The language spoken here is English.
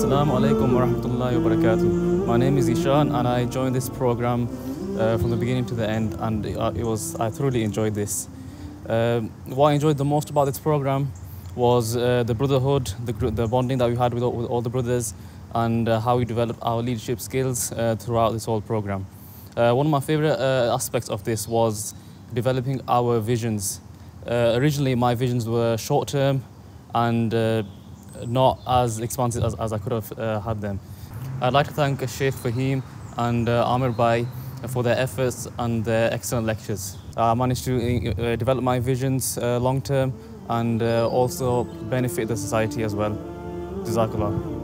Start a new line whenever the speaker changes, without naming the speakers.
Assalamu alaikum wa rahmatullahi wa barakatuh. My name is Zeeshan and I joined this program uh, from the beginning to the end and it, uh, it was I thoroughly enjoyed this. Um, what I enjoyed the most about this program was uh, the brotherhood, the, the bonding that we had with all, with all the brothers and uh, how we developed our leadership skills uh, throughout this whole program. One of my favorite aspects of this was developing our visions. Originally, my visions were short term and not as expansive as, as I could have uh, had them. I'd like to thank Sheikh Fahim and uh, Amir Bai for their efforts and their excellent lectures. I managed to uh, develop my visions uh, long term and uh, also benefit the society as well. Jazakallah.